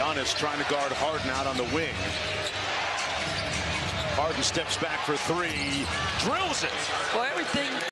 Giannis trying to guard Harden out on the wing. Harden steps back for three, drills it. Well,